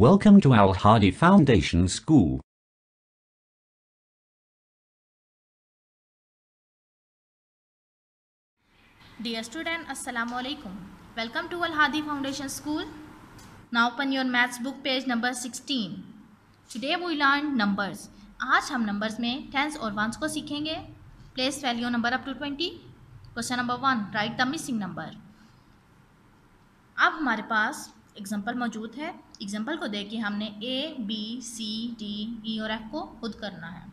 Welcome to Al Hadi Foundation School. Dear student, Assalamu alaikum. Welcome to Al Hadi Foundation School. Now open your maths book page number 16. Today we learn numbers. आज हम numbers में tense और ones को सीखेंगे place value number up to twenty question number one write the missing number अब हमारे पास example मौजूद है एग्ज़ाम्पल को देख के हमने A B C D E और एफ़ को खुद करना है।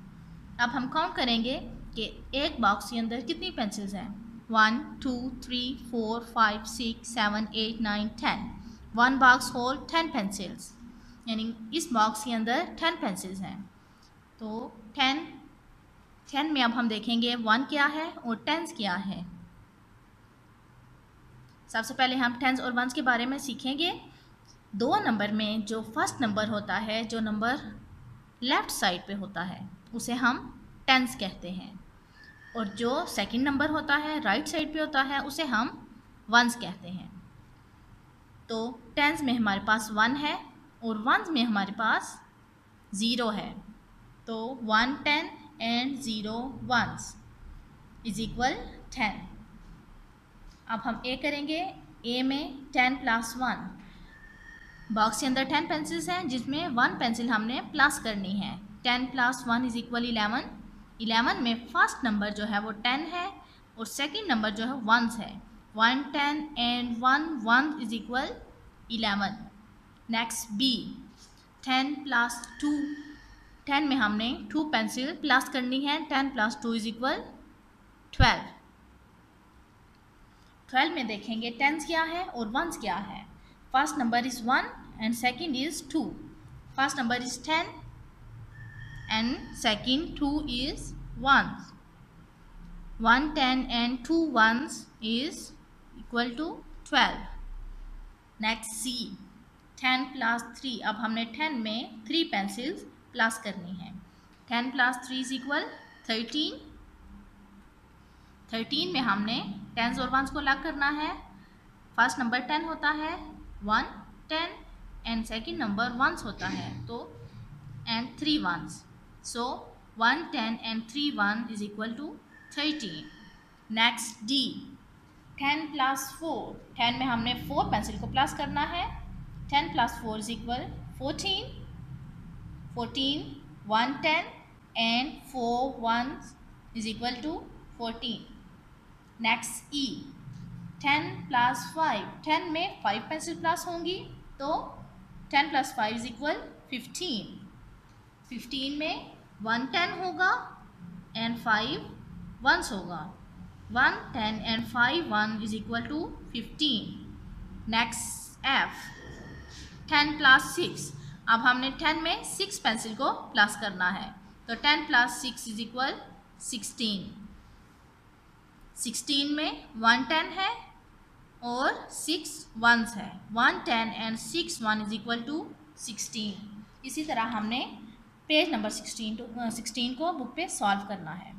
अब हम काउंट करेंगे कि एक बॉक्स के अंदर कितनी पेंसिल्स हैं? One two three four five six seven eight nine ten one box whole ten pencils यानी इस बॉक्स के अंदर टेन पेंसिल्स हैं। तो टेन टेन में अब हम देखेंगे वन क्या है और टेंस क्या है। सबसे पहले हम टेंस और वंस के बारे में सीखेंगे। दो नंबर में जो फ़र्स्ट नंबर होता है, जो नंबर लेफ़्ट साइड पे होता है, उसे हम टेंस कहते हैं। और जो सेकंड नंबर होता है राइट साइड पे होता है, उसे हम वंस कहते हैं। तो टेंस में हमारे पास वन है और वंस में हमारे पास ज़ीरो है। तो one ten and zero ones is equal ten अब हम ए करेंगे। ए में टेन प्लस वन बॉक्स के अंदर टेन पेंसिल्स हैं, जिसमें वन पेंसिल हमने प्लस करनी है। Ten plus one is equal eleven eleven में फ़र्स्ट नंबर जो है वो टेन है और सेकंड नंबर जो है वंस है। One ten and one one is equal eleven next B ten plus two ten में हमने टू पेंसिल प्लस करनी है। Ten plus two is equal twelve twelve में देखेंगे टेंस क्या है और वंस क्या है। First number is one and second is two first number is ten and second two is ones one ten and two ones is equal to twelve next C ten plus three अब हमने ten में three pencils plus करनी है. Ten plus three is equal thirteen thirteen में हमने tens और ones को अलग करना है. फ़र्स्ट नंबर टेन होता है. One ten and second number ones होता है तो and three ones so one ten and three one is equal to thirteen next D ten plus four ten में हमने फोर पेंसिल को प्लस करना है. Ten plus four is equal fourteen fourteen one ten and four one is equal to fourteen next E ten plus five ten में five pencil plus होंगी तो ten plus five is equal fifteen fifteen में one ten होगा and five ones होगा. One ten and five one is equal to fifteen next F ten plus six अब हमने ten में six pencil को plus करना है. तो ten plus six is equal sixteen sixteen में वन टेन है और सिक्स वंस है। One ten and six one is equal to sixteen. इसी तरह हमने page number sixteen to sixteen को बुक पे सॉल्व करना है।